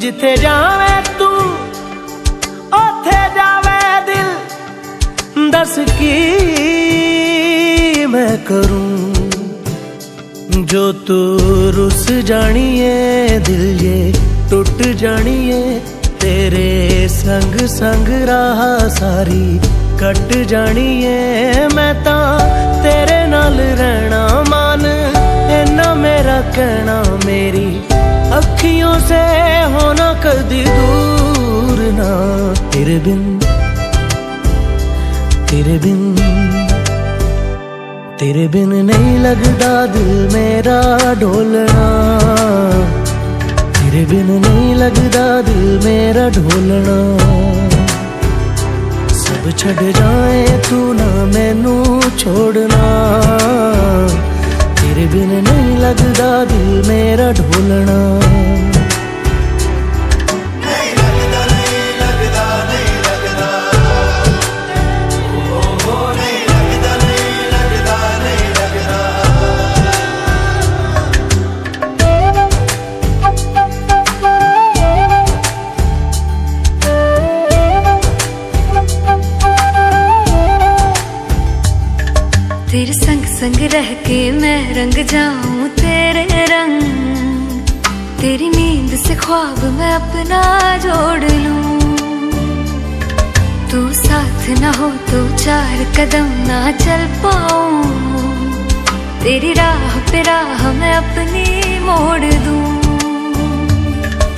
ਜਿੱਥੇ ਜਾਵੇਂ ਤੂੰ ਉੱਥੇ ਜਾਵੇ ਦਿਲ ਦੱਸ ਕੀ ਮੈਂ ਕਰੂੰ ਜੋ ਤੂੰ ਰੁੱਸ ਜਾਣੀਏ ਦਿਲ ਇਹ ਟੁੱਟ ਜਾਣੀਏ ਤੇਰੇ ਸੰਗ ਸੰਗ ਰਾਹ ਸਾਰੀ ਕੱਟ ਜਾਣੀਏ ਮੈਂ ਤਾਂ ਤੇਰੇ ਨਾਲ ਰਹਿਣਾ ਮਨ ਇੰਨਾ तकना मेरी अखियों से होना कदी दूर ना। तेरे बिन तेरे बिन तेरे बिन नहीं लगता दिल मेरा ढोलना। तेरे बिन नहीं लगता दिल मेरा ढोलना। सब छड़ जाए तू ना, मैनू छोड़ना। तेरे बिन नहीं लगता दिल मेरा ढोलना तेरे संग संग रह के मैं रंग जाऊँ तेरे रंग। तेरी नींद से ख्वाब मैं अपना जोड़ लूँ। तू साथ ना हो तो चार कदम ना चल पाऊँ। तेरी राह पे राह मैं अपनी मोड़ दूँ।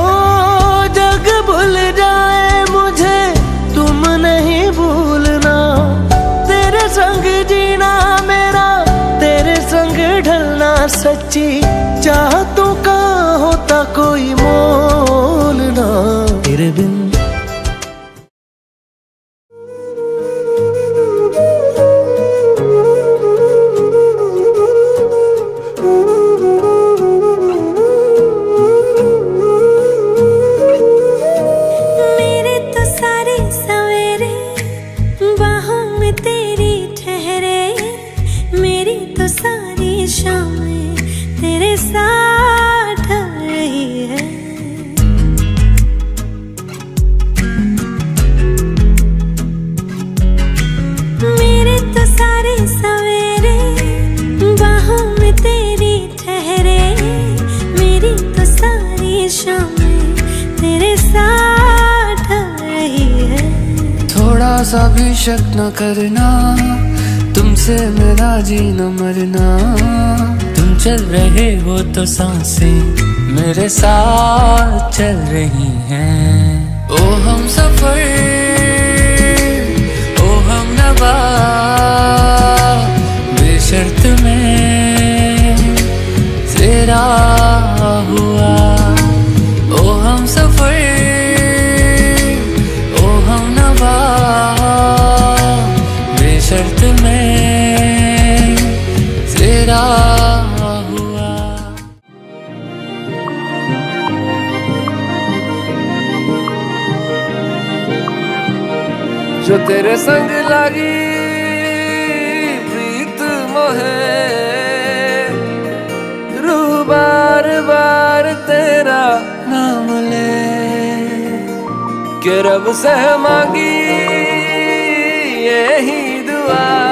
ओ, जग भूल जाए। तेरे बिन थोड़ा सा भी शक न करना। तुमसे मेरा जी न मरना। तुम चल रहे हो तो साँसें मेरे साथ चल रही हैं। ओ हम सफ़र हुआ। जो तेरे संग लगी प्रीत मोहे रू बार बार तेरा नाम ले। के रब से मांगी यही दुआ।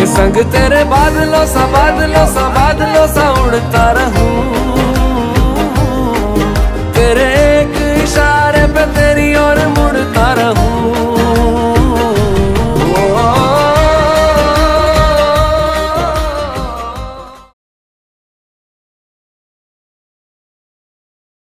के संग तेरे बादलों सा बादलों सा बादलों सा उड़ता रहूँ। तेरे एक इशारे पे तेरी ओर मुड़ता रहूँ।